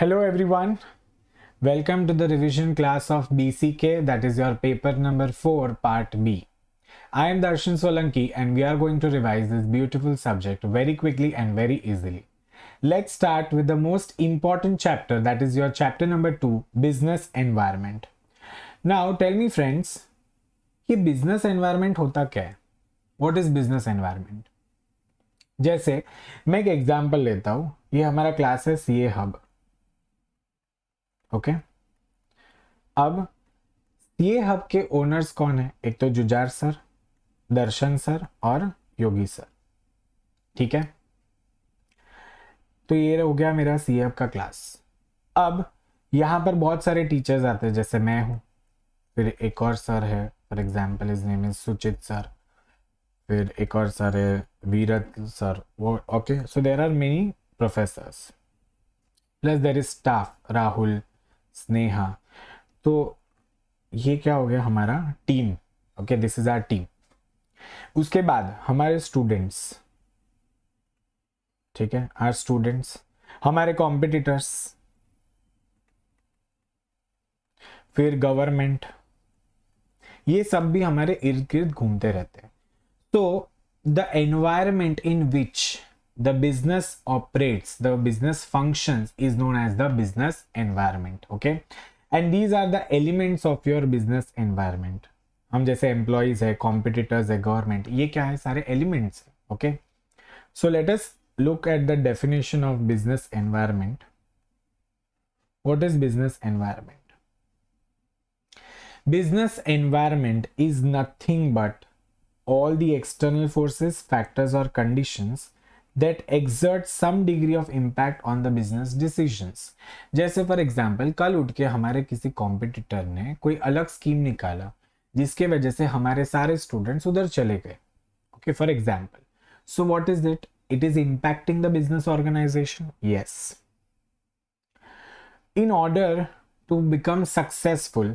Hello everyone. Welcome to the revision class of BCK that is your paper number 4 part B. I am Darshan Solanki and we are going to revise this beautiful subject very quickly and very easily. Let's start with the most important chapter that is your chapter number 2 business environment. Now tell me friends कि business environment होता क्या है What is business environment? जैसे मैं एक example लेता हूं ये हमारा क्लास है सी ए हब ओके अब सी हब के ओनर्स कौन है? एक तो जुजार सर, दर्शन सर और योगी सर। ठीक है? तो ये हो गया मेरा सी हब का क्लास अब, यहाँ पर बहुत सारे टीचर्स आते हैं, जैसे मैं हूँ। फिर एक और सर है for example is name is Suchit sir फिर एक और सर है वीरत सर वो okay so there are many professors plus there is staff Rahul Sneha. तो ये क्या हो गया हमारा? Team okay this is our team उसके बाद हमारे स्टूडेंट्स ठीक है? आर स्टूडेंट्स हमारे कॉम्पिटिटर्स फिर गवर्नमेंट ये सब भी हमारे इर्द गिर्द घूमते रहते हैं। तो the environment in which the business operates the business functions is known as the business environment okay and these are the elements of your business environment हम जैसे एम्प्लॉयज है कॉम्पिटिटर्स है गवर्नमेंट ये क्या है सारे एलिमेंट्स है okay so let us look at the definition of business environment what is business environment business environment is nothing but all the external forces factors or conditions that exert some degree of impact on the business decisions जैसे for example कल उठ के हमारे किसी competitor ने कोई अलग scheme निकाला जिसके वजह से हमारे सारे स्टूडेंट्स उधर चले गए okay for example so what is it it is impacting the business organisation yes in order to become successful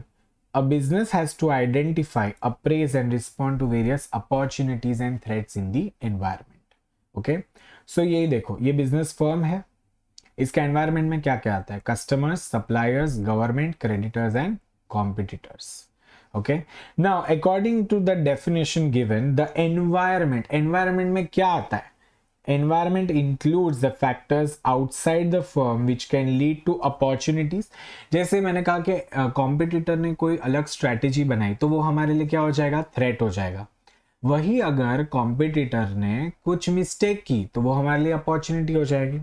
a business has to identify appraise and respond to various opportunities and threats in the environment okay so यही देखो ये business firm है। इसके environment में क्या क्या आता है? Customers suppliers government creditors and competitors okay? Now according to the definition given the environment environment में क्या आता है? Environment includes the factors outside the firm which can lead to opportunities. जैसे मैंने कहा कि कॉम्पिटिटर uh, ने कोई अलग स्ट्रैटेजी बनाई तो वो हमारे लिए क्या हो जाएगा? थ्रेट हो जाएगा। वही अगर कॉम्पिटिटर ने कुछ मिस्टेक की तो वो हमारे लिए अपॉर्चुनिटी हो जाएगी।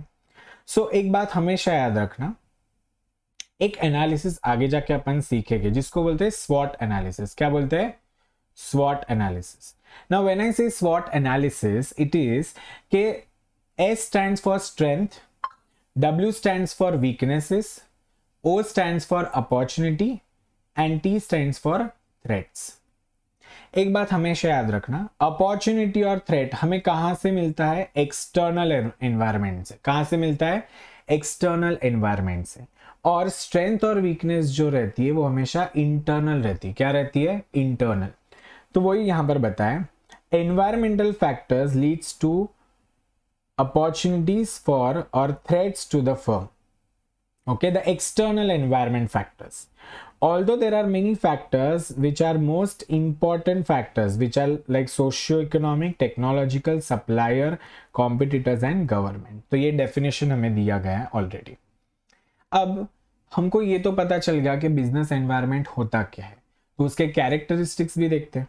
सो so, एक बात हमेशा याद रखना एक एनालिसिस आगे जाके अपन सीखेंगे जिसको बोलते हैं स्वॉट एनालिसिस क्या बोलते हैं? स्वॉट एनालिसिस नाउ व्हेन आई से स्वॉट एनालिसिस इट इज़ के S stands for strength W stands for weaknesses O stands for opportunity and T stands for threats एक बात हमेशा याद रखना अपॉर्चुनिटी और थ्रेट हमें कहाँ से मिलता है? एक्सटर्नल एनवायरमेंट से। कहाँ से मिलता है? एक्सटर्नल एनवायरमेंट से। और स्ट्रेंथ और वीकनेस जो रहती है, वो हमेशा इंटरनल रहती है। क्या रहती है? इंटरनल तो वही यहाँ पर बताया environmental factors leads to opportunities for और threats to the firm okay, the external environment factors although there are many factors which are most important factors which are like socio-economic technological supplier competitors and government तो ये definition हमें दिया गया है already अब हमको ये तो पता चल गया कि बिज़नेस एनवायरनमेंट होता क्या है तो उसके कैरेक्टरिस्टिक्स भी देखते हैं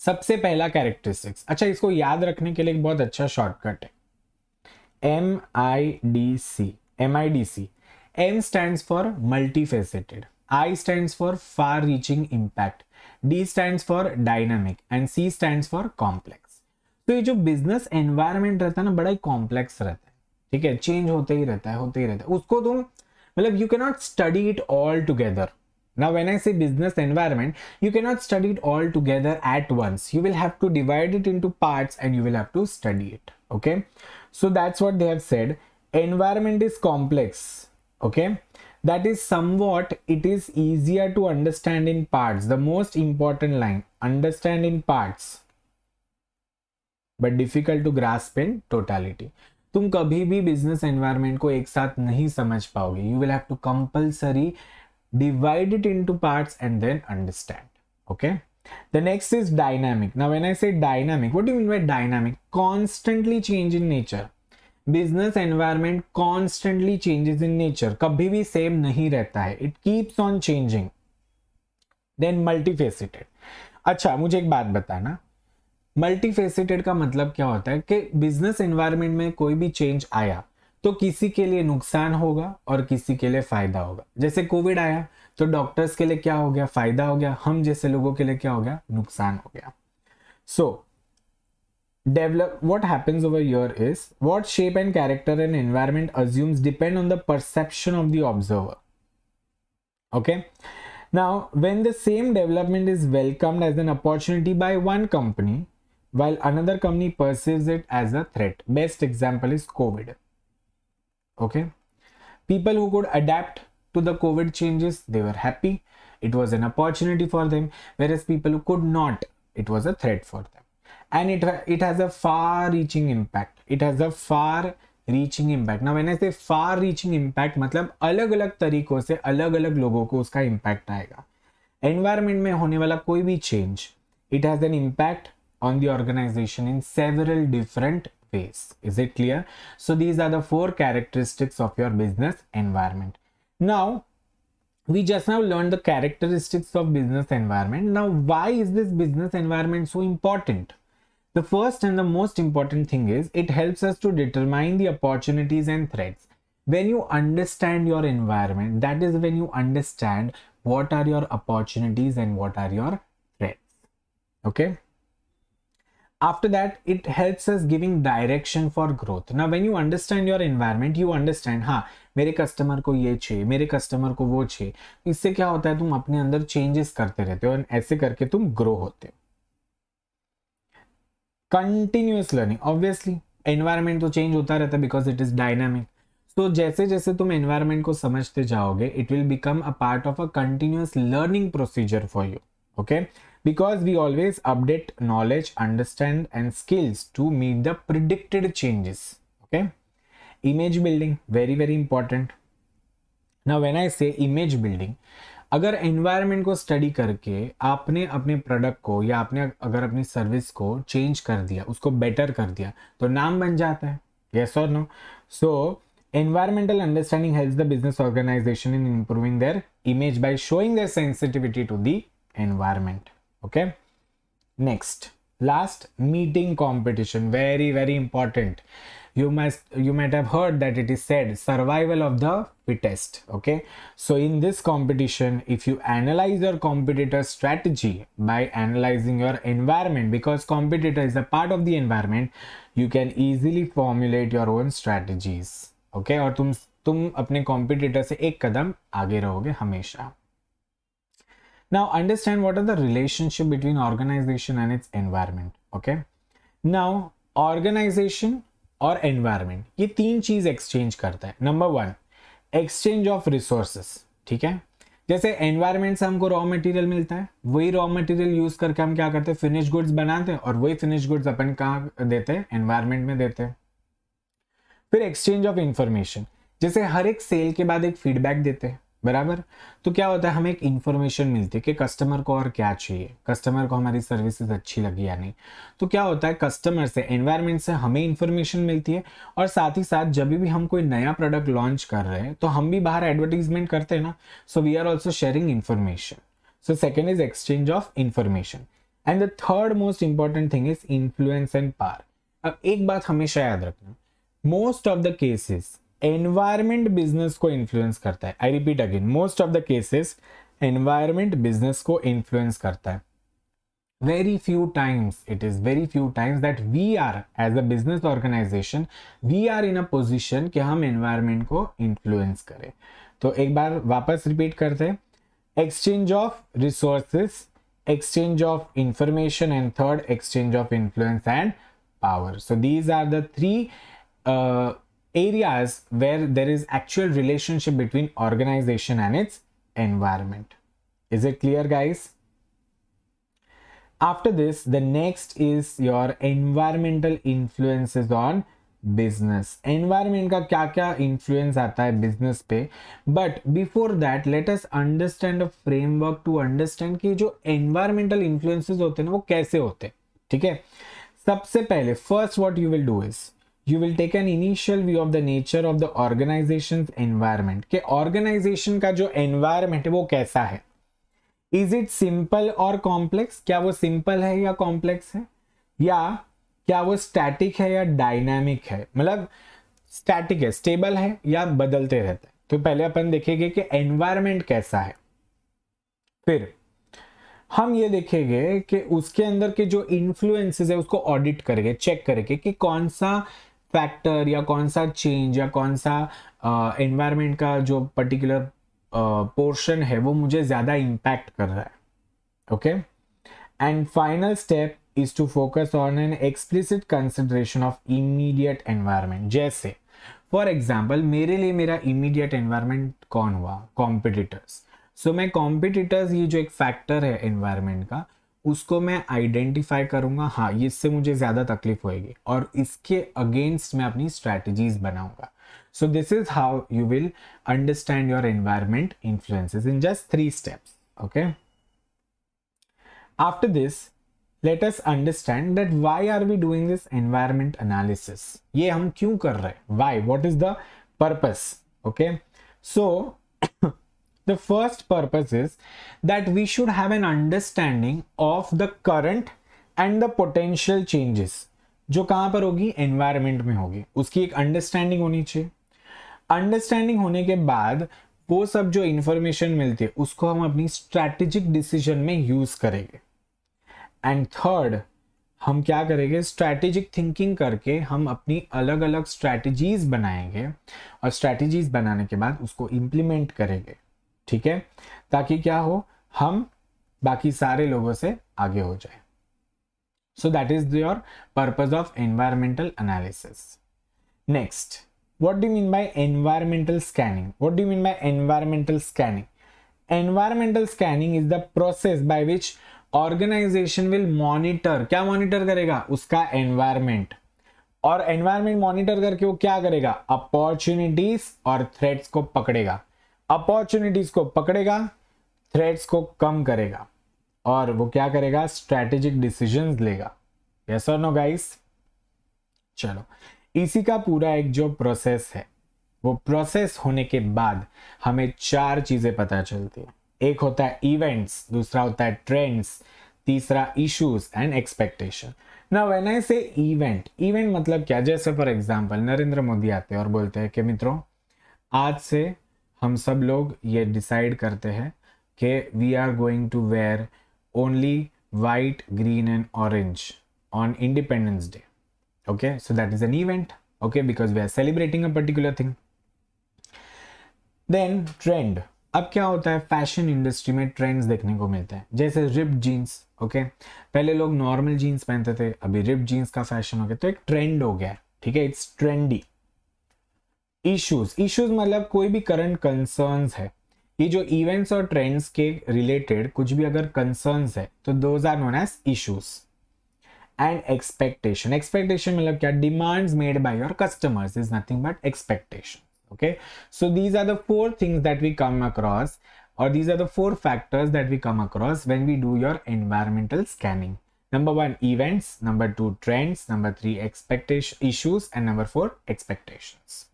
सबसे पहला कैरेक्टरिस्टिक्स अच्छा इसको याद रखने के लिए एक बहुत अच्छा शॉर्टकट है M I D C M I D C M stands for multifaceted. I stands for far reaching impact. D stands for dynamic and C stands for complex. तो ये जो बिजनेस एनवायरनमेंट रहता है ना बड़ा ही कॉम्प्लेक्स रहता है ठीक है चेंज होते ही रहता है होते ही रहता है उसको तुम मतलब you can not study it all together Now, when I say business environment, you cannot study it all together at once. You will have to divide it into parts and you will have to study it. Okay. So that's what they have said. Environment is complex okay that is somewhat it is easier to understand in parts the most important line understand in parts but difficult to grasp in totality तुम कभी भी business environment को एक साथ नहीं समझ पाओगे you will have to compulsory divide it into parts and then understand okay The next is dynamic. Now, when I say dynamic, what do you mean by dynamic? Constantly change in nature. Business environment constantly changes in nature कभी भी same नहीं रहता है. It keeps on changing then multifaceted अच्छा मुझे एक बात बताना. मल्टीफेसिटेड का मतलब क्या होता है कि बिज़नेस एनवायरमेंट में कोई भी चेंज आया तो किसी के लिए नुकसान होगा और किसी के लिए फ़ायदा होगा. जैसे कोविड आया तो डॉक्टर्स के लिए क्या हो गया? फ़ायदा हो गया. हम जैसे लोगों के लिए क्या हो गया? नुकसान हो गया. सो develop what happens over here is what shape and character an environment assumes depend on the perception of the observer. Okay? Now when the same development is welcomed as an opportunity by one company while another company perceives it as a threat. Best example is covid. Okay? People who could adapt to the covid changes they were happy. It was an opportunity for them whereas people who could not it was a threat for them and it it has a far reaching impact it has a far reaching impact ना मैंने से far reaching impact मतलब अलग अलग तरीकों से अलग अलग लोगों को उसका इम्पैक्ट आएगा एनवायरमेंट में होने वाला कोई भी change it has an impact on the organization in several different ways. Is it clear? So these are the four characteristics of your business environment. Now, we just now learned the characteristics of business environment. Now, why is this business environment so important? The first and the most important thing is it helps us to determine the opportunities and threats. When you understand your environment, that is when you understand what are your opportunities and what are your threats. Okay after that it helps us giving direction for growth now when you understand your environment you understand हाँ मेरे customer को ये चाहिए मेरे customer को वो चाहिए इससे क्या होता है तुम अपने अंदर चेंजेस करते रहते हो और ऐसे करके तुम ग्रो होते हो कंटिन्यूस लर्निंग ऑब्वियसली एनवायरमेंट तो चेंज होता रहता है बिकॉज़ इट इज़ डायनामिक तो जैसे जैसे तुम एनवायरमेंट को समझते जाओगे it will become a part of a continuous learning procedure for you okay because we always update knowledge understand and skills to meet the predicted changes okay image building very very important ना when I say image building अगर environment को study करके आपने अपने product को या आपने अगर अपनी सर्विस को चेंज कर दिया, उसको बेटर कर दिया तो नाम बन जाता है। यस और no so environmental understanding help the business organisation in improving their image by showing their sensitivity to the environment okay next last meeting competition very very important you must you might have heard that it is said survival of the fittest okay so in this competition if you analyze your competitor strategy by analyzing your environment because competitor is a part of the environment you can easily formulate your own strategies okay और तुम तुम अपने competitor से एक कदम आगे रहोगे हमेशा Now understand what are the relationship between organization and its environment. Okay. Now organization और एनवायरमेंट ये तीन चीज़ एक्सचेंज करता है. Number one exchange of resources ठीक है? जैसे एनवायरमेंट से हमको रॉ मटेरियल मिलता है, वही रॉ मटेरियल यूज़ करके हम क्या करते हैं? फिनिश गुड्स बनाते हैं और वही फिनिश गुड्स अपन कहाँ देते हैं? एनवायरमेंट में देते हैं. फिर एक्सचेंज ऑफ़ इंफॉर्मेशन जैसे हर एक सेल के बाद एक फीडबैक देते हैं. बराबर? तो क्या होता है, हमें एक इन्फॉर्मेशन मिलती है कि कस्टमर को और क्या चाहिए? कस्टमर को हमारी सर्विसेज़ अच्छी लगी या नहीं? तो क्या होता है कस्टमर से एनवायरनमेंट से हमें इन्फॉर्मेशन मिलती है और साथ ही साथ जब भी हम कोई नया प्रोडक्ट लॉन्च कर रहे हैं तो हम भी बाहर एडवर्टीजमेंट करते हैं ना? So we are also sharing information so second is exchange of information and the third most important thing is influence and पार अब एक बात हमेशा याद रखना। Most of the cases environment business को इन्फ्लुएंस करता है I repeat again most of the cases environment business को इन्फ्लुएंस करता है very few times it is very few times that we are as a business organization we are in a position कि हम environment को influence करें तो एक बार वापस रिपीट करते हैं of resources exchange of information and third exchange of influence and power so these are the three uh, areas where there is actual relationship between organization and its environment. Is it clear guys? After this, the next is your environmental influences on business environment का क्या क्या influence आता है business पे but before that let us understand a framework to understand कि जो environmental influences होते हैं वो कैसे होते हैं ठीक है सबसे पहले first what you will do is you will take an initial view of the nature of the organisation environment के ऑर्गेनाइजेशन का जो एनवायरमेंट है, वो कैसा है? इज़ इट सिंपल और कॉम्प्लेक्स क्या वो सिंपल है या कॉम्प्लेक्स है? या क्या वो स्टैटिक है या डायनामिक है? मतलब स्टैटिक है स्टेबल है या बदलते रहते हैं? तो पहले अपन देखेंगे कि एनवायरमेंट कैसा है। फिर हम ये देखेंगे कि उसके अंदर के जो इन्फ्लुएंसेस है, उसको ऑडिट करेंगे चेक करेंगे कि कौन सा फैक्टर या कौन सा चेंज या कौन सा एनवायरमेंट uh, का जो पर्टिकुलर पोर्शन uh, है वो मुझे ज़्यादा इंपैक्ट कर रहा है। Okay and final step is to focus on an explicit consideration of immediate environment. जैसे फॉर एग्ज़ाम्पल मेरे लिए मेरा इमीडिएट एनवायरमेंट कौन हुआ? कॉम्पिटिटर्स सो so, मैं कॉम्पिटिटर्स ये जो एक फैक्टर है एनवायरमेंट का उसको मैं आइडेंटिफाई करूँगा हाँ इससे मुझे ज़्यादा तकलीफ़ होएगी और इसके अगेंस्ट मैं अपनी स्ट्रैटेजीज बनाऊँगा। So this is how you will understand your environment influences in just three steps okay after this let us understand that why are we doing this environment analysis? ये हम क्यों कर रहे हैं? Why? What is the purpose? Okay? So the first purpose is that we should have an understanding of the current and the potential changes, जो कहाँ पर होगी? एनवायरमेंट में होगी। उसकी एक अंडरस्टैंडिंग होनी चाहिए। अंडरस्टैंडिंग होने के बाद वो सब जो इंफॉर्मेशन मिलती है, उसको हम अपनी स्ट्रैटेजिक डिसीज़न में यूज़ करेंगे। एंड थर्ड हम क्या करेंगे? स्ट्रैटेजिक थिंकिंग करके हम अपनी अलग अलग स्ट्रैटेजीज बनाएँगे और स्ट्रैटेजीज बनाने के बाद उसको इम्प्लीमेंट करेंगे। ठीक है? ताकि क्या हो, हम बाकी सारे लोगों से आगे हो जाए। So that is your purpose of environmental analysis next you mean by environmental scanning? What do you mean by environmental scanning? Environmental scanning is the process by which organisation will monitor क्या monitor करेगा? उसका environment और environment monitor करके वो क्या करेगा? Opportunities और threats को पकड़ेगा। अपॉर्चुनिटीज़ को पकड़ेगा थ्रेट्स को कम करेगा और वो क्या करेगा? स्ट्रेटेजिक डिसीज़न लेगा। यस और नो गाइस चलो, इसी का पूरा एक जो प्रोसेस है, वो प्रोसेस होने के बाद हमें चार चीज़ें पता चलती है। एक होता है इवेंट्स दूसरा होता है ट्रेंड्स तीसरा इश्यूज़ एंड एक्सपेक्टेशन ना when I say event event मतलब क्या? जैसे फॉर एग्ज़ाम्पल नरेंद्र मोदी आते हैं और बोलते हैं कि मित्रों, आज से हम सब लोग ये डिसाइड करते हैं कि we are going to wear only white green and orange on Independence Day okay so that is an event okay because we are celebrating a particular thing then trend अब क्या होता है? फ़ैशन इंडस्ट्री में trends देखने को मिलते हैं। जैसे रिप जीन्स ओके पहले लोग नॉर्मल जीन्स पहनते थे, अभी रिप जीन्स का फ़ैशन हो गया। तो एक ट्रेंड हो गया ठीक है? इट्स ट्रेंडी इश्यूज़ इश्यूज़ मतलब कोई भी करंट कंसर्न्स है ये जो इवेंट्स और ट्रेंड्स के रिलेटेड कुछ भी अगर कंसर्न्स है तो those are known as issues and expectation expectation मतलब क्या? Demands made by your customers is nothing but expectation okay so these are the four things that we come across और these are the four factors that we come across when we do your environmental scanning number one events number two trends number three expectation issues and number four expectations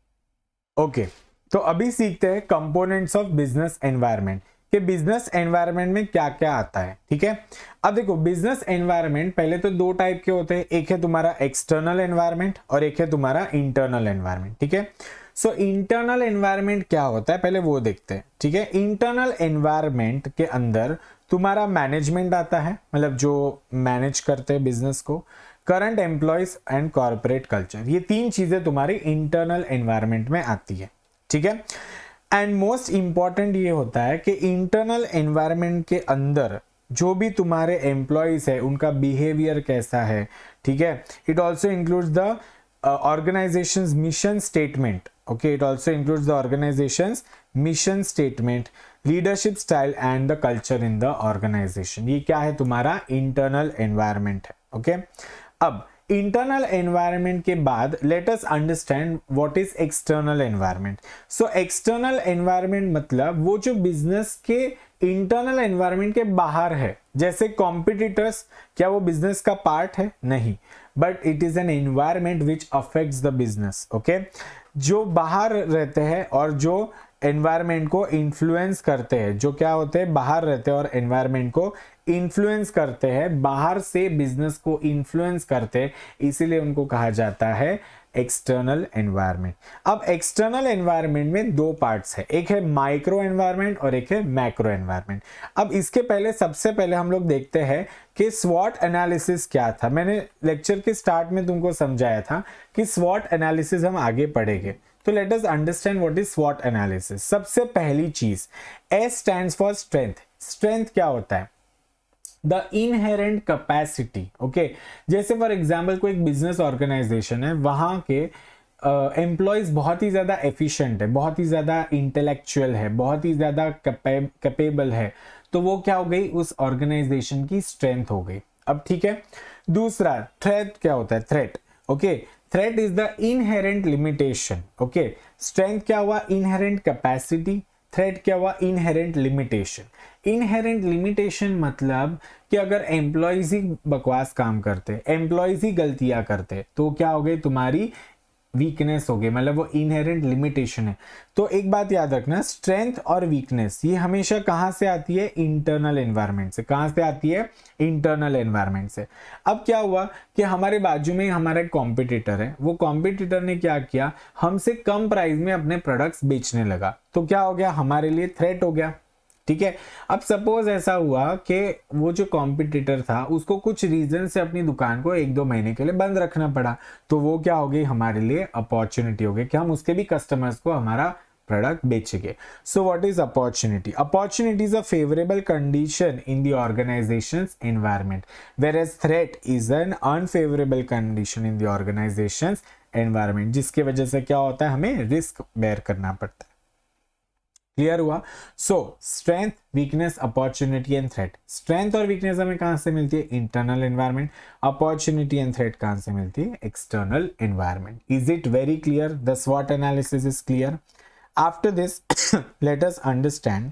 okay तो अभी सीखते हैं components of business environment कि business environment में क्या क्या आता है, ठीक है? अब देखो बिज़नेस एनवायरनमेंट पहले तो दो टाइप के होते हैं, एक है तुम्हारा एक्सटर्नल एनवायरनमेंट और एक है तुम्हारा इंटरनल एनवायरनमेंट ठीक है? सो इंटरनल एनवायरमेंट क्या होता है? पहले वो देखते हैं, ठीक है? इंटरनल एनवायरमेंट के अंदर तुम्हारा मैनेजमेंट आता है मतलब जो मैनेज करते हैं बिज़नेस को। Current employees and corporate culture ये तीन चीज़ें तुम्हारी इंटरनल एनवायरमेंट में आती है, ठीक है? एंड मोस्ट इंपॉर्टेंट ये होता है कि इंटरनल एनवायरमेंट के अंदर जो भी तुम्हारे एम्प्लॉयज़ है, उनका बिहेवियर कैसा है, ठीक है? It also includes the organisation mission statement okay? It also includes the organization's mission statement, leadership style and the culture in the organization. ये क्या है तुम्हारा internal environment है, okay? अब इंटरनल एनवायरनमेंट के बाद let us understand what is external environment so external environment मतलब वो जो बिज़नेस के इंटरनल एनवायरनमेंट के बाहर है, जैसे कॉम्पिटिटर्स क्या वो बिज़नेस का पार्ट है? नहीं. But it is an environment which affects the business okay जो बाहर रहते हैं और जो एनवायरमेंट को इन्फ्लुएंस करते हैं, जो क्या होते हैं? बाहर रहते हैं और एनवायरमेंट को इन्फ्लुएंस करते हैं, बाहर से बिज़नेस को इन्फ्लुएंस करते हैं, इसीलिए उनको कहा जाता है एक्सटर्नल एनवायरमेंट अब एक्सटर्नल एनवायरमेंट में दो पार्ट्स है, एक है माइक्रो एनवायरमेंट और एक है मैक्रो एनवायरमेंट अब इसके पहले, सबसे पहले हम लोग देखते हैं कि स्वॉट एनालिसिस क्या था। मैंने लेक्चर के स्टार्ट में तुमको समझाया था कि स्वॉट एनालिसिस हम आगे पढ़ेंगे। तो let us understand what is स्वॉट analysis सबसे पहली चीज़ S stand for strength strength क्या होता है? द इनहेरेंट कैपेसिटी ओके जैसे फॉर एग्ज़ाम्पल कोई एक बिज़नेस ऑर्गेनाइजेशन है वहाँ के एम्प्लॉयज़ uh, बहुत ही ज़्यादा एफिशिएंट है बहुत ही ज़्यादा इंटेलेक्चुअल है बहुत ही ज़्यादा कैपेबल है तो वो क्या हो गई? उस ऑर्गेनाइजेशन की स्ट्रेंथ हो गई। अब ठीक है दूसरा थ्रेट क्या होता है? Threat okay threat is the inherent limitation okay strength क्या हुआ? इनहेरेंट कैपेसिटी थ्रेट क्या हुआ? इनहेरेंट लिमिटेशन इनहेरेंट लिमिटेशन मतलब कि अगर एम्प्लॉयज़ ही बकवास काम करते एम्प्लॉयज़ ही गलतियाँ करते तो क्या हो गई? तुम्हारी वीकनेस हो गई मतलब वो इनहेरेंट लिमिटेशन है। तो एक बात याद रखना स्ट्रेंथ और वीकनेस ये हमेशा कहाँ से आती है? इंटरनल एनवायरमेंट से। कहाँ से आती है? इंटरनल एनवायरमेंट से। अब क्या हुआ कि हमारे बाजू में हमारा कॉम्पिटिटर है। वो कॉम्पिटिटर ने क्या किया? हमसे कम प्राइस में अपने प्रोडक्ट्स बेचने लगा। तो क्या हो गया? हमारे लिए थ्रेट हो गया। ठीक है? अब सपोज़ ऐसा हुआ कि वो जो कॉम्पिटिटर था, उसको कुछ रीजन से अपनी दुकान को एक दो महीने के लिए बंद रखना पड़ा। तो वो क्या हो गई? हमारे लिए अपॉर्चुनिटी हो गई कि हम उसके भी कस्टमर्स को हमारा प्रोडक्ट बेचेंगे so what is opportunity opportunity is a favourable condition in the organisation environment whereas threat is an unfavourable condition in the organisation environment जिसकी वजह से क्या होता है? हमें रिस्क बेयर करना पड़ता है। क्लियर हुआ? So strength weakness opportunity and threat strength और वीकनेस हमें कहाँ से मिलती है? Internal environment opportunity and threat कहाँ से मिलती है? External environment is it very clear the स्वॉट analysis is clear after this let us understand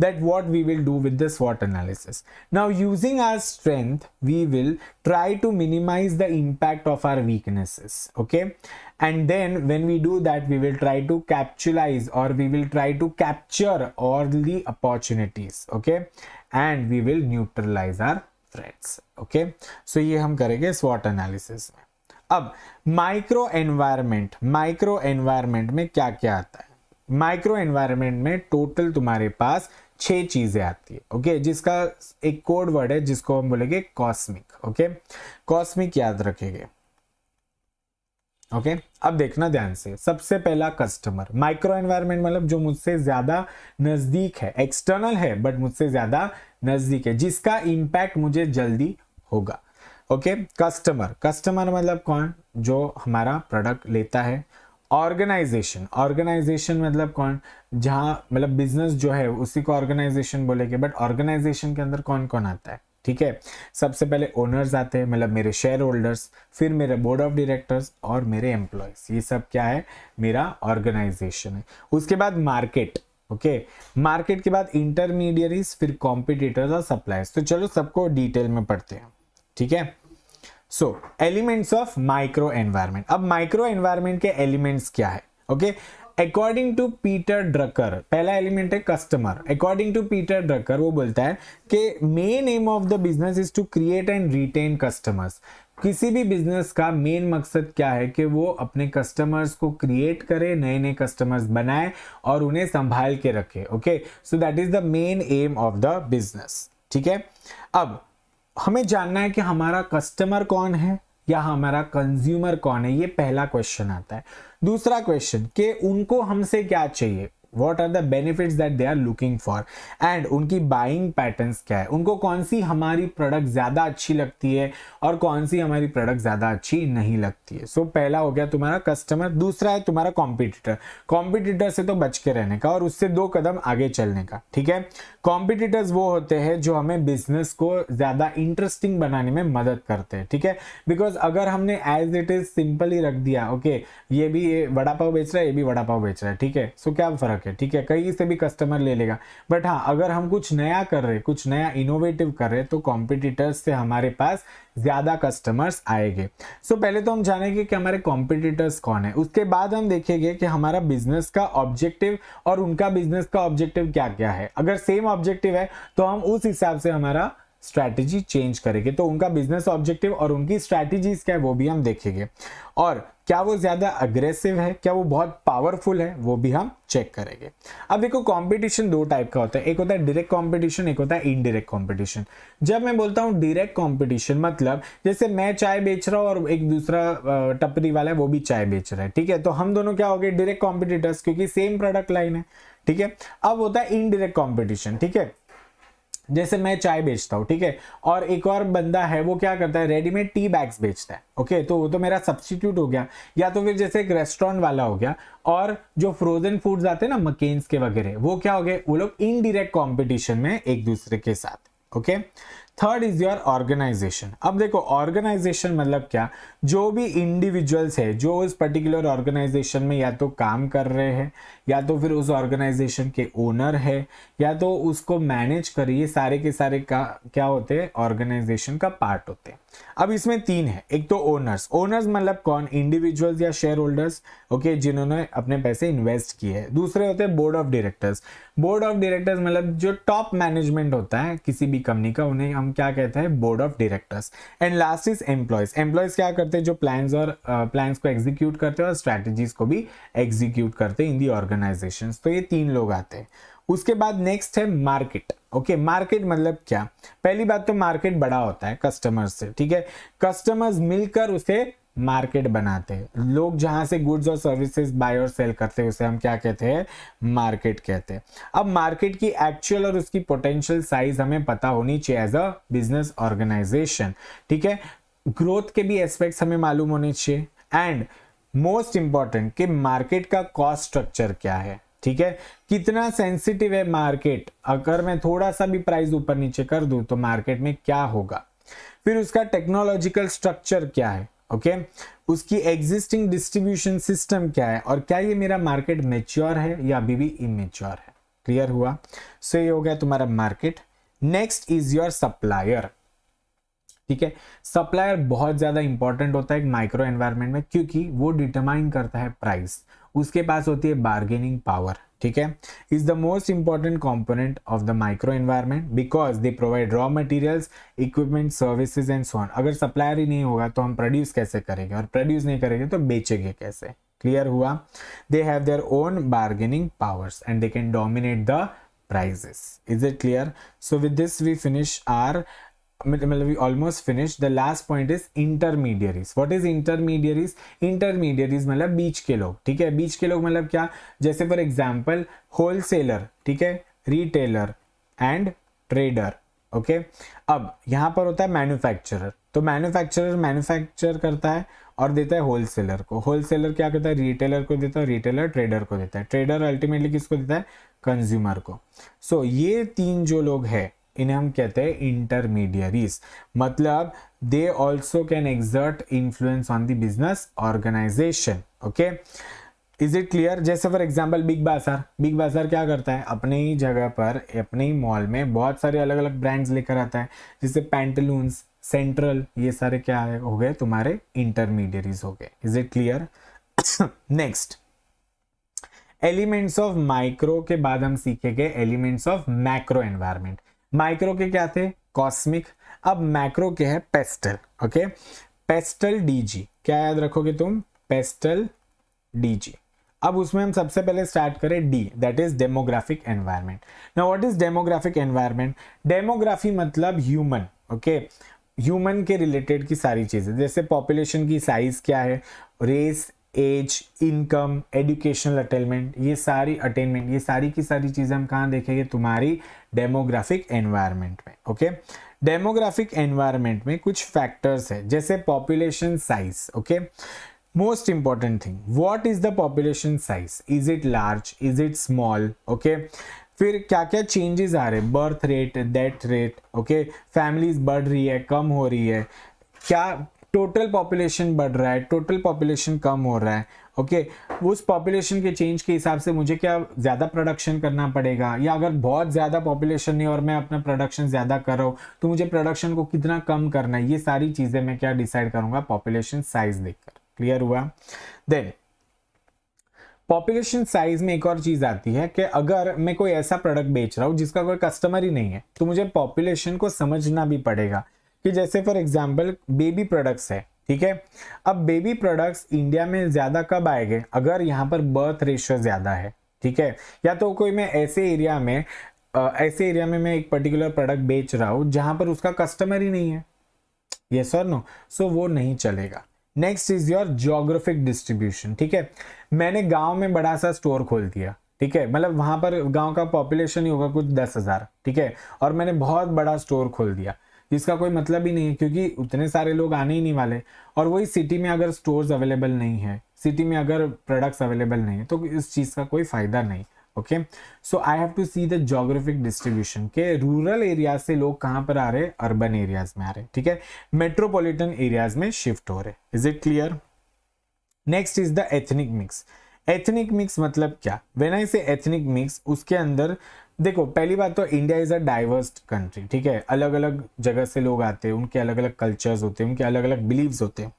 that what we will do with the SWOT analysis. Now using our strength, we will try to minimize the impact of our weaknesses. Okay. And then when we do that, we will try to capitalize or we will try to capture all the opportunities. Okay. And we will neutralize our threats. Okay. So ये हम करेंगे SWOT analysis में. अब micro environment micro environment में क्या क्या आता है माइक्रो एनवायरमेंट में टोटल तुम्हारे पास छह चीज़ें आती है ओके जिसका एक कोड वर्ड है, जिसको हम बोलेंगे कॉस्मिक ओके कॉस्मिक याद रखेंगे ओके अब देखना ध्यान से। सबसे पहला कस्टमर माइक्रो एनवायरमेंट मतलब जो मुझसे ज़्यादा नज़दीक है एक्सटर्नल है बट मुझसे ज़्यादा नज़दीक है, जिसका इंपैक्ट मुझे जल्दी होगा ओके कस्टमर कस्टमर मतलब कौन? जो हमारा प्रोडक्ट लेता है ऑर्गेनाइजेशन ऑर्गेनाइजेशन मतलब कौन? जहाँ मतलब बिज़नेस जो है, उसी को ऑर्गेनाइजेशन बोलेंगे बट ऑर्गेनाइजेशन के अंदर कौन कौन आता है? ठीक है? सबसे पहले ओनर्स आते हैं मतलब मेरे शेयर होल्डर्स फिर मेरे बोर्ड ऑफ़ डायरेक्टर्स और मेरे एम्प्लॉयज़ ये सब क्या है? मेरा ऑर्गेनाइजेशन है। उसके बाद मार्केट ओके मार्केट के बाद इंटरमीडियरीज फिर कॉम्पिटिटर्स और सप्लायर्स तो चलो सबको डिटेल में पढ़ते हैं। ठीक है? So elements of micro environment अब माइक्रो एनवायरमेंट के एलिमेंट्स क्या है? Okay according to Peter Drucker पहला एलिमेंट है customer according to Peter Drucker वो बोलता है कि main aim of the business is to create and retain customers किसी भी बिज़नेस का मेन मकसद क्या है कि वो अपने कस्टमर्स को क्रिएट करे नए नए कस्टमर्स बनाए और उन्हें संभाल के रखे okay so that is the main aim of the business ठीक है? अब हमें जानना है कि हमारा कस्टमर कौन है या हमारा कंज्यूमर कौन है? ये पहला क्वेश्चन आता है। दूसरा क्वेश्चन कि उनको हमसे क्या चाहिए? What are the benefits that they are looking for and उनकी बाइंग पैटर्न्स क्या है? उनको कौन सी हमारी प्रोडक्ट ज़्यादा अच्छी लगती है और कौन सी हमारी प्रोडक्ट ज़्यादा अच्छी नहीं लगती है? सो so, पहला हो गया तुम्हारा कस्टमर दूसरा है तुम्हारा कॉम्पिटिटर कॉम्पिटिटर से तो बच के रहने का और उससे दो कदम आगे चलने का ठीक है? कॉम्पिटिटर्स वो होते हैं जो हमें बिज़नेस को ज़्यादा इंटरेस्टिंग बनाने में मदद करते हैं ठीक है? बिकॉज़ अगर हमने एज इट इज़ सिंपल ही रख दिया ओके okay, ये भी ये वड़ा पाव बेच रहा है ये भी वड़ा पाव बेच रहा है ठीक है? सो क्या फ़र्क है ठीक है? कहीं से भी कस्टमर ले लेगा। बट हाँ अगर हम कुछ नया कर रहे कुछ नया इनोवेटिव कर रहे तो कॉम्पिटिटर्स से हमारे पास ज़्यादा कस्टमर्स आएँगे। सो so, पहले तो हम जानेंगे कि हमारे कॉम्पिटिटर्स कौन है। उसके बाद हम देखेंगे कि हमारा बिज़नेस का ऑब्जेक्टिव और उनका बिज़नेस का ऑब्जेक्टिव क्या क्या है। अगर सेम ऑब्जेक्टिव है तो हम उस हिसाब से हमारा स्ट्रैटेजी चेंज करेंगे। तो उनका बिज़नेस ऑब्जेक्टिव और उनकी स्ट्रैटेजीज क्या है वो भी हम देखेंगे। और क्या वो ज़्यादा अग्रेसिव है? क्या वो बहुत पावरफुल है? वो भी हम चेक करेंगे। अब देखो कंपटीशन दो टाइप का होता है। एक होता है डायरेक्ट कंपटीशन एक होता है इनडायरेक्ट कंपटीशन जब मैं बोलता हूँ डायरेक्ट कंपटीशन मतलब जैसे मैं चाय बेच रहा हूँ और एक दूसरा टपरी वाला है, वो भी चाय बेच रहा है। ठीक है? तो हम दोनों क्या हो गए? डायरेक्ट कॉम्पिटिटर्स क्योंकि सेम प्रोडक्ट लाइन है। ठीक है? अब होता है इनडायरेक्ट कॉम्पिटिशन ठीक है? जैसे मैं चाय बेचता हूँ, ठीक है? और एक और बंदा है, वो क्या करता है, रेडीमेड टी बैग्स बेचता है, ओके? तो वो तो मेरा सब्सटीट्यूट हो गया। या तो फिर जैसे एक रेस्टोरेंट वाला हो गया, और जो फ्रोजन फूड्स आते हैं ना मकेन्स के वगैरह, वो क्या हो गए? वो लोग इनडायरेक्ट कॉम्पिटिशन में एक दूसरे के साथ, okay? Third is your organisation अब देखो ऑर्गेनाइजेशन मतलब क्या? जो भी इंडिविजुअल्स है, जो उस पर्टिकुलर ऑर्गेनाइजेशन में या तो काम कर रहे हैं या तो फिर उस ऑर्गेनाइजेशन के ओनर है या तो उसको मैनेज कर ये सारे के सारे का क्या होते हैं ऑर्गेनाइजेशन का पार्ट होते हैं। अब इसमें तीन है एक तो ओनर्स ओनर्स मतलब कौन? इंडिविजुअल्स या शेयर होल्डर्स ओके जिन्होंने अपने पैसे इन्वेस्ट किए हैं। दूसरे होते हैं board of directors board of directors मतलब जो टॉप मैनेजमेंट होता है किसी भी कंपनी का उन्हें हम क्या कहते हैं? Board of directors and last is employees employees क्या करते हैं? जो प्लान्स और प्लान्स uh, को एग्जीक्यूट करते हैं और स्ट्रैटेजीज को भी एग्जीक्यूट करते हैं इन दी ऑर्गेनाइजेशन तो ये तीन लोग आते हैं। उसके बाद नेक्स्ट है मार्केट ओके मार्केट मतलब क्या? पहली बात तो मार्केट बड़ा होता है कस्टमर्स से, ठीक है? कस्टमर्स मिलकर उसे मार्केट बनाते हैं। लोग जहाँ से गुड्स और सर्विसेज़ बाय और सेल करते हैं, उसे हम क्या कहते हैं? मार्केट कहते हैं। अब मार्केट की एक्चुअल और उसकी पोटेंशियल साइज़ हमें पता होनी चाहिए एज अ बिज़नेस ऑर्गेनाइजेशन ठीक है? ग्रोथ के भी एस्पेक्ट्स हमें मालूम होने चाहिए। एंड मोस्ट इंपॉर्टेंट कि मार्केट का कॉस्ट स्ट्रक्चर क्या है ठीक है? कितना सेंसिटिव है मार्केट? अगर मैं थोड़ा सा भी प्राइस ऊपर नीचे कर दूँ तो मार्केट में क्या होगा? फिर उसका टेक्नोलॉजिकल स्ट्रक्चर क्या है ओके? उसकी एग्जिस्टिंग डिस्ट्रीब्यूशन सिस्टम क्या है? और क्या ये मेरा मार्केट मेच्योर है या अभी भी इमेच्योर है? क्लियर हुआ? सो so, ये हो गया तुम्हारा market. Next is your supplier ठीक है? सप्लायर बहुत ज़्यादा इंपॉर्टेंट होता है एक माइक्रो एनवायरमेंट में क्योंकि वो डिटरमाइन करता है प्राइस उसके पास होती है बार्गेनिंग पावर ठीक है? Is the most important component of the micro environment because they provide raw materials equipment services and so on अगर सप्लायर ही नहीं होगा तो हम प्रोड्यूस कैसे करेंगे? और प्रोड्यूस नहीं करेंगे तो बेचेंगे कैसे? क्लियर हुआ? They have their own bargaining powers and they can dominate the prices. Is it clear? So with this we finish our मतलब we almost finish the last point is intermediaries what is intermediaries intermediaries मतलब बीच के लोग ठीक है? बीच के लोग मतलब क्या? जैसे फॉर एग्ज़ाम्पल होलसेलर ठीक है? रिटेलर एंड ट्रेडर ओके अब यहाँ पर होता है मैन्युफैक्चरर तो मैन्युफैक्चरर मैन्युफैक्चर करता है और देता है होलसेलर को. होलसेलर क्या करता है? रिटेलर को देता है रिटेलर ट्रेडर को देता है. ट्रेडर अल्टीमेटली किसको देता है? कंज्यूमर को. सो so, ये तीन जो लोग हैं इन्हें हम कहते हैं इंटरमीडियरीज मतलब they also can exert influence on the business organisation okay is it clear जैसे फॉर एग्ज़ाम्पल बिग बाज़ार बिग बाज़ार क्या करता है? अपने ही जगह पर, अपने ही मॉल में बहुत सारे अलग अलग ब्रांड्स लेकर आता है. जैसे पेंटलून्स सेंट्रल ये सारे क्या हो गए? तुम्हारे इंटरमीडियरीज हो गए. Is it clear next elements of micro के बाद हम सीखेंगे elements of macro environment micro के क्या थे? कॉस्मिक। अब मैक्रो के है पेस्टल, ओके? Pastel DG. क्या याद रखोगे तुम? PESTEL DG. अब उसमें हम सबसे पहले स्टार्ट करें D that is demographic environment ना what is demographic environment demography मतलब ह्यूमन ओके? ह्यूमन के रिलेटेड की सारी चीज़ें। जैसे पॉपुलेशन की साइज़ क्या है? Race age income educational attainment ये सारी अटेनमेंट ये सारी की सारी चीज़ें हम कहाँ देखेंगे? तुम्हारी डेमोग्राफिक एनवायरनमेंट में ओके डेमोग्राफिक एनवायरनमेंट में कुछ फैक्टर्स है, जैसे population size okay most important thing what is the population size is it large is it small okay फिर क्या क्या चेंजेस आ रहे हैं? Birth rate death rate okay families बढ़ रही है, कम हो रही है। क्या टोटल पॉपुलेशन बढ़ रहा है टोटल पॉपुलेशन कम हो रहा है ओके okay, उस पॉपुलेशन के चेंज के हिसाब से मुझे क्या ज़्यादा प्रोडक्शन करना पड़ेगा? या अगर बहुत ज़्यादा पॉपुलेशन नहीं और मैं अपना प्रोडक्शन ज़्यादा कर रहा हूँ तो मुझे प्रोडक्शन को कितना कम करना है? ये सारी चीज़ें मैं क्या डिसाइड करूँगा? पॉपुलेशन साइज़ देखकर। क्लियर हुआ? देन पॉपुलेशन साइज़ में एक और चीज़ आती है कि अगर मैं कोई ऐसा प्रोडक्ट बेच रहा हूँ जिसका कोई कस्टमर ही नहीं है तो मुझे पॉपुलेशन को समझना भी पड़ेगा। कि जैसे फॉर एग्ज़ाम्पल बेबी प्रोडक्ट्स है, ठीक है? अब बेबी प्रोडक्ट्स इंडिया में ज़्यादा कब आएँगे? अगर यहाँ पर बर्थ रेशियो ज़्यादा है, ठीक है? या तो कोई मैं ऐसे एरिया में ऐसे एरिया में मैं एक पर्टिकुलर प्रोडक्ट बेच रहा हूँ, जहाँ पर उसका कस्टमर ही नहीं है। ये सर नो सो वो नहीं चलेगा। Next is your geographic distribution ठीक है? मैंने गाँव में बड़ा सा स्टोर खोल दिया, ठीक है? मतलब वहाँ पर गाँव का पॉपुलेशन ही होगा कुछ दस हज़ार, ठीक है? और मैंने बहुत बड़ा स्टोर खोल दिया। जिसका कोई मतलब ही नहीं है, क्योंकि उतने सारे लोग आने ही नहीं वाले। और वही सिटी में अगर स्टोर्स अवेलेबल नहीं है सिटी में अगर प्रोडक्ट्स अवेलेबल नहीं है तो इस चीज़ का कोई फ़ायदा नहीं okay so I have to see the geographic distribution के रूरल एरिया से लोग कहाँ पर आ रहे हैं? अर्बन एरियाज़ में आ रहे हैं, ठीक है? मेट्रोपॉलिटन एरियाज़ में शिफ्ट हो रहे is it clear next is the ethnic mix ethnic mix मतलब क्या? वेन आई से एथनिक मिक्स उसके अंदर देखो, पहली बात तो India is a diverse country ठीक है? अलग अलग जगह से लोग आते हैं, उनके अलग अलग कल्चर्स होते हैं, उनके अलग अलग बिलीव्स होते हैं।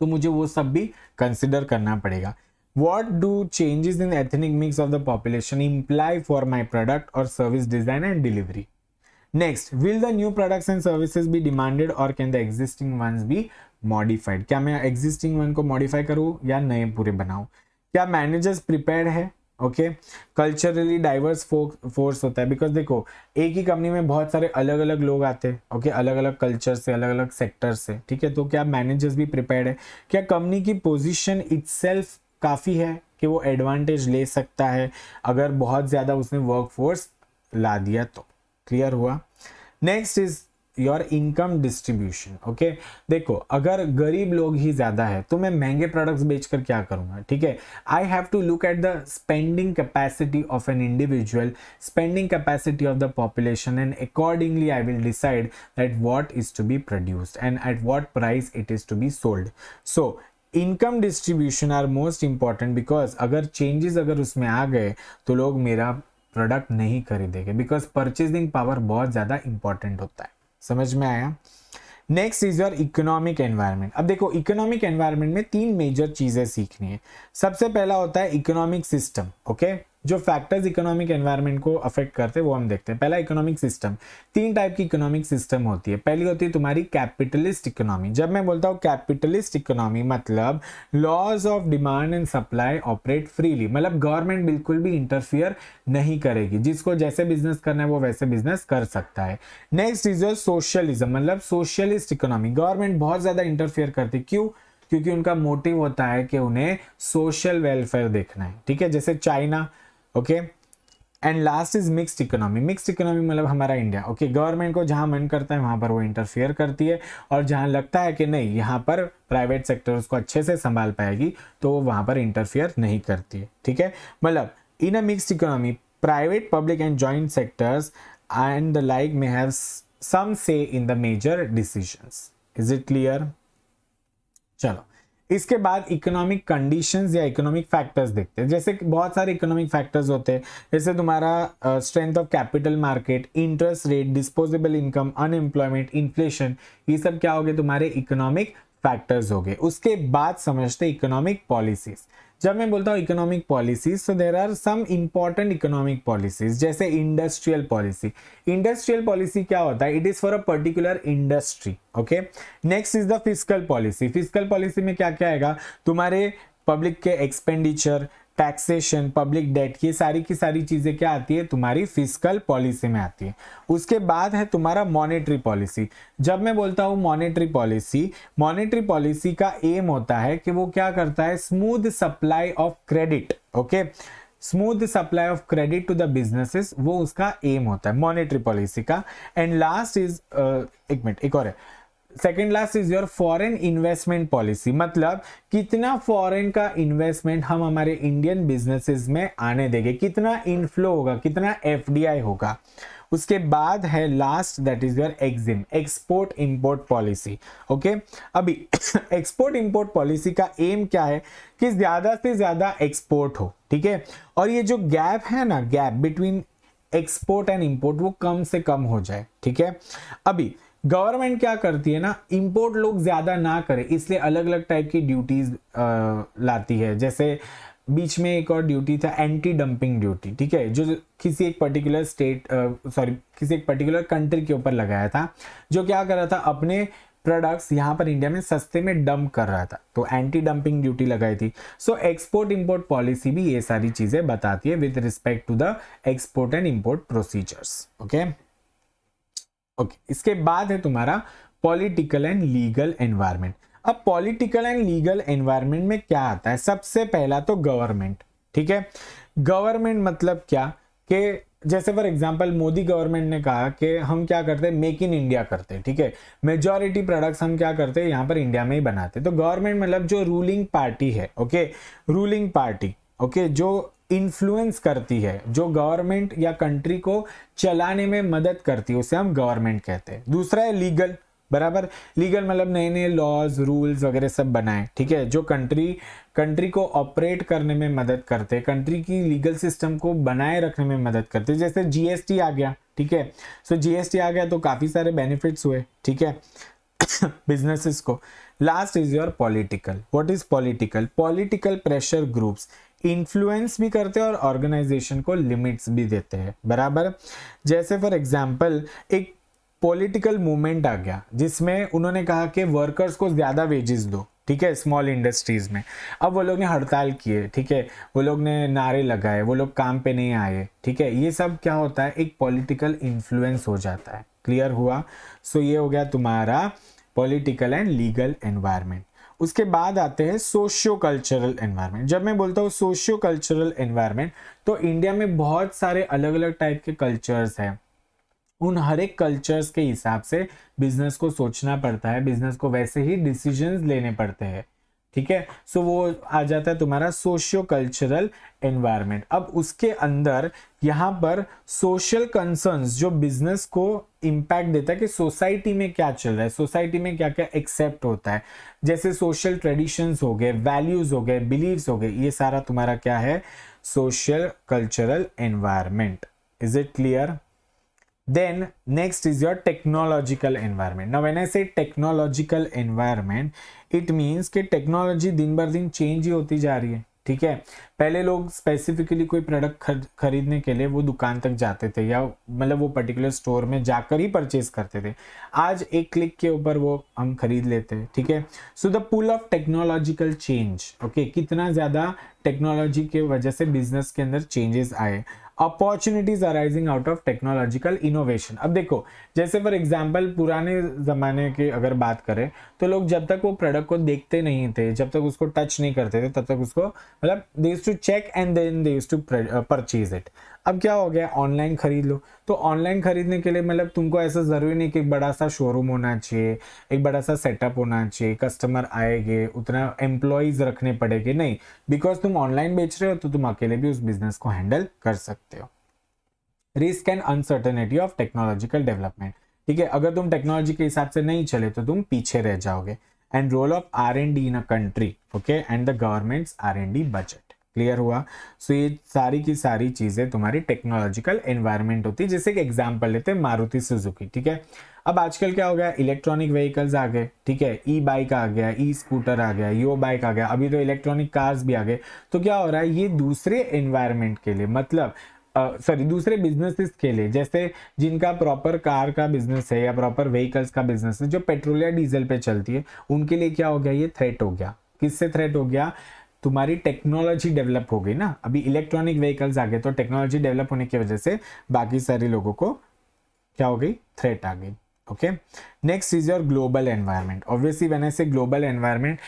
तो मुझे वो सब भी कंसिडर करना पड़ेगा। What do changes in ethnic mix of the population imply for my product और service design and delivery next will the new products and services be demanded और can the existing one be modified क्या मैं existing one को modify करूँ या नए पूरे बनाऊँ? क्या मैनेजर्स प्रिपेयर है? ओके? कल्चरली डाइवर्स फोर्स होता है। बिकॉज़ देखो, एक ही कंपनी में बहुत सारे अलग अलग लोग आते हैं, ओके? okay? अलग अलग कल्चर से अलग अलग सेक्टर से, ठीक है? तो क्या मैनेजर्स भी प्रिपेयर्ड है? क्या कंपनी की पोजीशन इट्सेल्फ काफ़ी है कि वो एडवांटेज ले सकता है? अगर बहुत ज़्यादा उसने वर्क ला दिया तो। क्लियर हुआ? Next is your income distribution okay देखो, अगर गरीब लोग ही ज़्यादा है तो मैं महँगे प्रोडक्ट्स बेचकर क्या करूँगा, ठीक है? I have to look at the spending capacity of an individual spending capacity of the population and accordingly I will decide that what is to be produced and at what price it is to be sold so income distribution are most important because अगर changes अगर उसमें आ गए तो लोग मेरा product नहीं खरीदेंगे because purchasing power बहुत ज़्यादा इंपॉर्टेंट होता है। समझ में आया? Next is your economic environment अब देखो इकोनॉमिक एनवायरनमेंट में तीन मेजर चीज़ें सीखनी है। सबसे पहला होता है इकोनॉमिक सिस्टम ओके जो फैक्टर्स इकोनॉमिक एनवायरनमेंट को अफेक्ट करते हैं, वो हम देखते हैं। पहला इकोनॉमिक सिस्टम तीन टाइप की इकोनॉमिक सिस्टम होती है। पहली होती है तुम्हारी कैपिटलिस्ट इकोनॉमी जब मैं बोलता हूँ कैपिटलिस्ट इकोनॉमी मतलब laws of demand and supply operate freely मतलब गवर्नमेंट बिल्कुल भी इंटरफियर नहीं करेगी। जिसको जैसे बिज़नेस करना है, वो वैसे बिज़नेस कर सकता है। नेक्स्ट इज़ सोशलिज्म मतलब सोशलिस्ट इकोनॉमी गवर्नमेंट बहुत ज़्यादा इंटरफियर करती क्यों? क्योंकि उनका मोटिव होता है कि उन्हें सोशल वेलफेयर देखना है। ठीक है? जैसे China okay? And last is mixed economy mixed economy मतलब हमारा इंडिया ओके? Okay, गवर्नमेंट को जहाँ मन करता है वहाँ पर वो इंटरफियर करती है और जहाँ लगता है कि नहीं यहाँ पर प्राइवेट सेक्टर उसको अच्छे से संभाल पाएगी तो वो वहाँ पर इंटरफियर नहीं करती है ठीक है? मतलब in a mixed economy private public and joint sectors and the like may have some say in the major decisions is it clear चलो इसके बाद इकोनॉमिक कंडीशंस या इकोनॉमिक फैक्टर्स देखते हैं। जैसे बहुत सारे इकोनॉमिक फैक्टर्स होते हैं। जैसे तुम्हारा strength of capital market interest rate disposable income unemployment inflation ये सब क्या हो गए? तुम्हारे इकोनॉमिक फैक्टर्स हो गए। उसके बाद समझते इकोनॉमिक पॉलिसीज़ जब मैं बोलता हूँ इकोनॉमिक पॉलिसीज़ तो there are some important economic policies जैसे इंडस्ट्रियल पॉलिसी इंडस्ट्रियल पॉलिसी क्या होता है? It is for a particular industry okay next is the physical policy physical policy में क्या क्या आएगा? तुम्हारे पब्लिक के एक्सपेंडिचर टैक्सेशन पब्लिक डेट ये सारी की सारी चीज़ें क्या आती है? तुम्हारी फ़िज़िकल पॉलिसी में आती है। उसके बाद है तुम्हारा मॉनेटरी पॉलिसी जब मैं बोलता हूँ मॉनेटरी पॉलिसी मॉनेटरी पॉलिसी का एम होता है कि वो क्या करता है? Smooth supply of credit okay smooth supply of credit to the businesses वो उसका एम होता है मॉनेटरी पॉलिसी का। एंड लास्ट इज़ एक मिनट एक और है। Second last is your foreign investment policy मतलब कितना फॉरेन का इन्वेस्टमेंट हम हमारे इंडियन बिजनेसेस में आने देंगे? कितना इनफ्लो होगा? कितना एफडीआई होगा? उसके बाद है last that is your EXIM export import policy okay अभी एक्सपोर्ट इंपोर्ट पॉलिसी का एम क्या है? कि ज़्यादा से ज़्यादा एक्सपोर्ट हो, ठीक है? और ये जो गैप है ना gap between export and import वो कम से कम हो जाए, ठीक है? अभी गवर्नमेंट क्या करती है ना इंपोर्ट लोग ज़्यादा ना करें, इसलिए अलग अलग टाइप की ड्यूटीज़ लाती है। जैसे बीच में एक और ड्यूटी था एंटी डंपिंग ड्यूटी ठीक है? जो किसी एक पर्टिकुलर स्टेट सॉरी किसी एक पर्टिकुलर कंट्री के ऊपर लगाया था, जो क्या कर रहा था, अपने प्रोडक्ट्स यहाँ पर इंडिया में सस्ते में डंप कर रहा था तो एंटी डंपिंग ड्यूटी लगाई थी। सो एक्सपोर्ट इंपोर्ट पॉलिसी भी ये सारी चीज़ें बताती है with respect to the export and import procedures okay okay इसके बाद है तुम्हारा पॉलिटिकल एंड लीगल एनवायरमेंट अब पॉलिटिकल एंड लीगल एनवायरमेंट में क्या आता है? सबसे पहला तो गवर्नमेंट ठीक है? गवर्नमेंट मतलब क्या? कि जैसे फॉर एग्जांपल मोदी गवर्नमेंट ने कहा कि हम क्या करते हैं? मेक इन इंडिया करते हैं, ठीक है? मेजोरिटी प्रोडक्ट्स हम क्या करते हैं? यहाँ पर इंडिया में ही बनाते हैं। तो गवर्नमेंट मतलब जो रूलिंग पार्टी है ओके रूलिंग पार्टी ओके जो इन्फ्लुएंस करती है, जो गवर्नमेंट या कंट्री को चलाने में मदद करती है, उसे हम गवर्नमेंट कहते हैं। दूसरा है लीगल बराबर? लीगल मतलब नए नए लॉज रूल्स वगैरह सब बनाए, ठीक है? जो कंट्री कंट्री को ऑपरेट करने में मदद करते हैं कंट्री की लीगल सिस्टम को बनाए रखने में मदद करते हैं। जैसे जीएसटी आ गया, ठीक है? सो जीएसटी आ गया तो काफ़ी सारे बेनिफिट्स हुए, ठीक है? बिजनेसेस को। Last is your political what is political political pressure groups influence भी करते हैं और ऑर्गेनाइजेशन को लिमिट्स भी देते हैं। बराबर? जैसे फॉर एग्ज़ाम्पल एक पॉलिटिकल मूवमेंट आ गया जिसमें उन्होंने कहा कि वर्कर्स को ज़्यादा वेजेस दो ठीक है स्मॉल इंडस्ट्रीज़ में। अब वो लोग ने हड़ताल किए ठीक है वो लोग ने नारे लगाए वो लोग काम पे नहीं आए ठीक है ये सब क्या होता है एक पॉलिटिकल इन्फ्लुएंस हो जाता है। क्लियर हुआ? सो so, ये हो गया तुम्हारा पॉलिटिकल एंड लीगल एनवायरमेंट उसके बाद आते हैं सोशियो कल्चरल एनवायरनमेंट जब मैं बोलता हूँ सोशियो कल्चरल एनवायरनमेंट तो इंडिया में बहुत सारे अलग अलग टाइप के कल्चर्स हैं। उन हर एक कल्चर्स के हिसाब से बिज़नेस को सोचना पड़ता है बिज़नेस को वैसे ही डिसीजंस लेने पड़ते हैं। ठीक है? सो वो आ जाता है तुम्हारा सोशियो कल्चरल एनवायरमेंट अब उसके अंदर यहाँ पर सोशल कंसर्न्स जो बिज़नेस को इम्पैक्ट देता है कि सोसाइटी में क्या चल रहा है सोसाइटी में क्या क्या एक्सेप्ट होता है। जैसे सोशल ट्रेडिशंस हो गए वैल्यूज़ हो गए बिलीव्स हो गए, ये सारा तुम्हारा क्या है? Social cultural environment is it clear then, next is your technological environment. Now, when i say technological environment, it means कि टेक्नोलॉजी दिन बर दिन चेंज ही होती जा रही है, ठीक है? पहले लोग स्पेसिफिकली कोई प्रोडक्ट खरीदने के लिए वो दुकान तक जाते थे या मतलब वो पर्टिकुलर स्टोर में जाकर ही परचेज करते थे। आज एक क्लिक के ऊपर वो हम खरीद लेते हैं, ठीक है? So the pull of technological change okay कितना ज़्यादा टेक्नोलॉजी के वजह से बिज़नेस के अंदर चेंजेस आए। Opportunities arising out of technological innovation अब देखो, जैसे फॉर एग्ज़ाम्पल पुराने ज़माने की अगर बात करें तो लोग जब तक वो प्रोडक्ट को देखते नहीं थे, जब तक उसको टच नहीं करते थे, तब तक उसको मतलब they to check and then they to purchase it अब क्या हो गया? ऑनलाइन खरीद लो। तो ऑनलाइन खरीदने के लिए मतलब तुमको ऐसा ज़रूरी नहीं कि एक बड़ा सा शोरूम होना चाहिए, एक बड़ा सा सेटअप होना चाहिए कस्टमर आएँगे, उतना एम्प्लॉयज़ रखने पड़ेंगे। नहीं बिकॉज़ तुम ऑनलाइन बेच रहे हो तो तुम अकेले भी उस बिज़नेस को हैंडल कर सकते हो। Risk and uncertainty of technological development ठीक है, अगर तुम टेक्नोलॉजी के हिसाब से नहीं चले तो तुम पीछे रह जाओगे। And role of R and D in a country okay and the government R and D budget clear हुआ। सो so, ये सारी की सारी चीज़ें तुम्हारी टेक्नोलॉजिकल एनवायरमेंट होती है जैसे एक एग्जांपल लेते हैं मारुति सुजुकी ठीक है? अब आजकल क्या हो गया? इलेक्ट्रॉनिक व्हीकल्स आ गए ठीक है? ई बाइक आ गया ई स्कूटर आ गया यो बाइक आ गया अभी तो इलेक्ट्रॉनिक कार्स भी आ गए। तो क्या हो रहा है? ये दूसरे एनवायरमेंट के लिए मतलब सॉरी uh, दूसरे बिजनेसेस के लिए जैसे जिनका प्रॉपर कार का बिज़नेस है या प्रॉपर व्हीकल्स का बिज़नेस है जो पेट्रोल या डीजल पे चलती है उनके लिए क्या हो गया? ये थ्रेट हो गया। किससे थ्रेट हो गया? तुम्हारी टेक्नोलॉजी डेवलप हो गई ना, अभी इलेक्ट्रॉनिक व्हीकल्स आ गए तो टेक्नोलॉजी डेवलप होने की वजह से बाकी सारे लोगों को क्या हो गई? थ्रेट आ गई okay next is your global environment obviously when I say global environment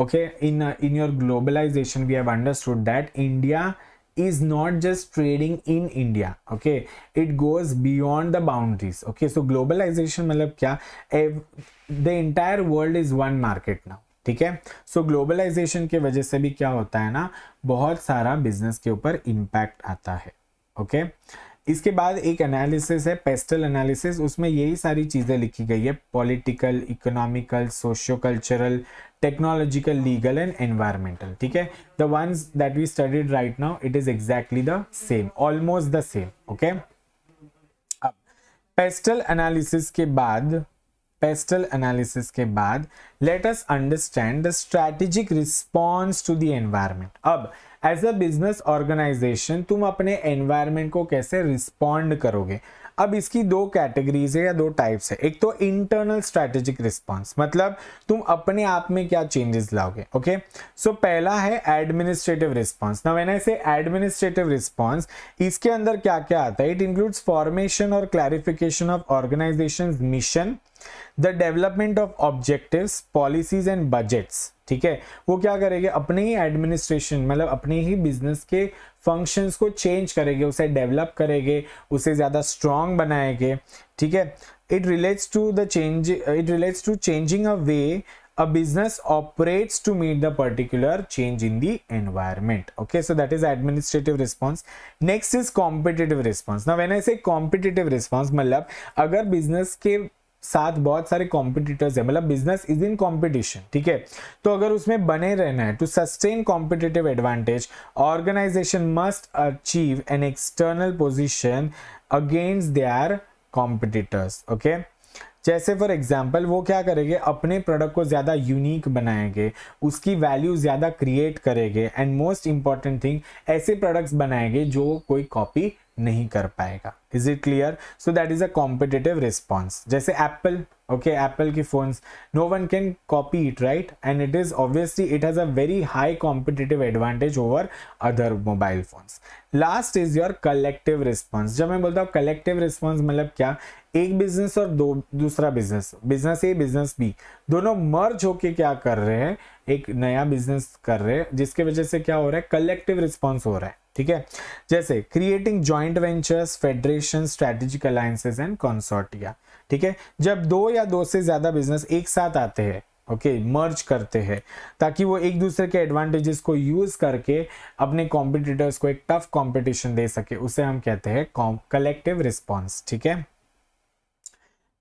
okay in in your globalisation we have understood that India is not just trading in India okay it goes beyond the boundaries okay so globalisation मतलब क्या? The entire world is one market now ठीक है? सो globalisation के वजह से भी क्या होता है ना, बहुत सारा बिज़नेस के ऊपर इम्पैक्ट आता है ओके okay? इसके बाद एक एनालिसिस है पेस्टल एनालिसिस उसमें यही सारी चीज़ें लिखी गई है political economical socio cultural technological legal and environmental ठीक है? The ones that we studied right now it is exactly the same almost the same okay अब पेस्टल एनालिसिस के बाद पेस्टल एनालिसिस के बाद let us understand the strategic response to the environment अब as a business organisation तुम अपने environment को कैसे रिस्पॉन्ड करोगे? अब इसकी दो कैटेगरीज है या दो टाइप्स है। एक तो इंटरनल स्ट्रेटेजिक रिस्पॉन्स मतलब तुम अपने आप में क्या चेंजेस लाओगे ओके सो so, पहला है एडमिनिस्ट्रेटिव रिस्पॉन्स ना व्हेन से एडमिनिस्ट्रेटिव रिस्पॉन्स इसके अंदर क्या क्या आता है? इट इंक्लूड्स फॉर्मेशन और clarification of organization mission the development of objectives policies and budgets ठीक है वो क्या करेंगे अपने ही एडमिनिस्ट्रेशन मतलब अपने ही बिज़नेस के फ़ंक्शंस को चेंज करेंगे उसे डेवलप करेंगे उसे ज़्यादा स्ट्रॉन्ग बनाएँगे ठीक है it relates to the change it relates to changing a way a business operates to meet the particular change in the environment okay so that is administrative response next is competitive response now when i say competitive response मतलब अगर business के साथ बहुत सारे competitors है। मतलब business is in competition ठीक है? तो अगर उसमें बने रहना है to sustain competitive advantage organization must achieve an external position against their competitors okay जैसे फॉर एग्ज़ाम्पल वो क्या करेंगे? अपने प्रोडक्ट को ज़्यादा यूनिक बनाएँगे, उसकी वैल्यू ज़्यादा क्रिएट करेंगे एंड मोस्ट इंपॉर्टेंट थिंग ऐसे प्रोडक्ट्स बनाएँगे जो कोई कॉपी नहीं कर पाएगा। Is it clear so that is a competitive response जैसे एप्पल ओके एप्पल की phones no one can copy it right and it is obviously it has a very high competitive advantage over other mobile phones last is your collective response जब मैं बोलता हूँ collective response मतलब क्या? एक business और दो, दूसरा business business A business B दोनों मर्ज होके क्या कर रहे हैं? एक नया बिज़नेस कर रहे हैं, जिसके वजह से क्या हो रहा है? कलेक्टिव रिस्पॉन्स हो रहा है, ठीक है? जैसे creating joint ventures federation strategic alliances and consortia ठीक है? जब दो या दो से ज़्यादा बिज़नेस एक साथ आते हैं ओके okay, मर्ज करते हैं ताकि वो एक दूसरे के एडवांटेजेस को यूज़ करके अपने कॉम्पिटिटर्स को एक टफ कंपटीशन दे सके उसे हम कहते हैं कलेक्टिव रिस्पॉन्स ठीक है?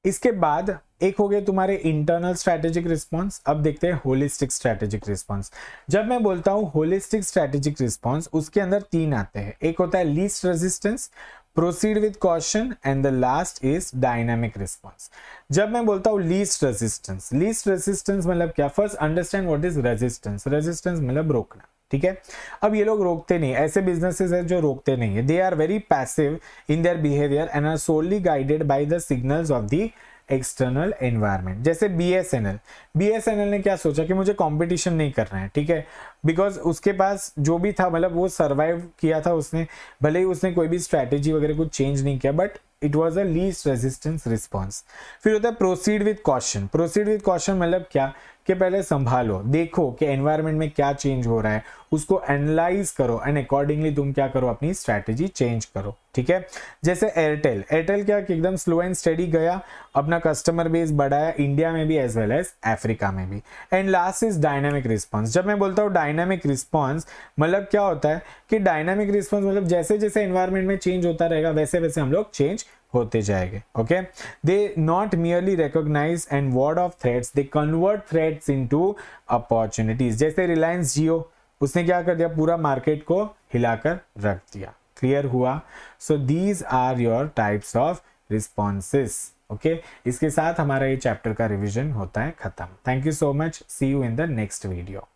इसके बाद एक हो गया तुम्हारे इंटरनल स्ट्रेटेजिक रिस्पॉन्स अब देखते हैं होलिस्टिक स्ट्रेटेजिक रिस्पॉन्स जब मैं बोलता हूँ होलिस्टिक स्ट्रेटेजिक रिस्पॉन्स उसके अंदर तीन आते हैं। एक होता है least resistance proceed with caution and the last is dynamic response जब मैं बोलता हूँ लीस्ट रेजिस्टेंस लीस्ट रेजिस्टेंस मतलब क्या? First understand what is resistance resistance मतलब रोकना, ठीक है? अब ये लोग रोकते नहीं, ऐसे बिजनेसेस है जो रोकते नहीं है. They are very passive in their behaviour and are solely guided by the signals of the external environment जैसे B S N L B S N L ने क्या सोचा कि मुझे कंपटीशन नहीं करना है, ठीक है? बिकॉज़ उसके पास जो भी था मतलब वो सर्वाइव किया था उसने, भले ही उसने कोई भी स्ट्रैटेजी वगैरह कुछ चेंज नहीं किया but it was a least resistance response फिर होता है proceed with caution proceed with caution मतलब क्या? कि पहले संभालो, देखो कि एनवायरनमेंट में क्या चेंज हो रहा है, उसको एनालाइज करो एंड अकॉर्डिंगली तुम क्या करो, अपनी स्ट्रैटेजी चेंज करो, ठीक है? जैसे एयरटेल एयरटेल क्या एकदम स्लो एंड स्टडी गया, अपना कस्टमर बेस बढ़ाया इंडिया में भी एज वेल एज अफ्रीका में भी। And last is dynamic response जब मैं बोलता हूँ डायनामिक रिस्पॉन्स मतलब क्या होता है कि डायनामिक रिस्पॉन्स मतलब जैसे जैसे एनवायरमेंट में चेंज होता रहेगा वैसे वैसे हम लोग चेंज होते जाएँगे okay they not merely recognise and ward off threats they convert threats into opportunities जैसे रिलायंस जियो उसने क्या कर दिया? पूरा मार्केट को हिलाकर रख दिया। क्लियर हुआ? So these are your types of responses okay इसके साथ हमारा ये चैप्टर का रिविजन होता है, खत्म। Thank you so much see you in the next video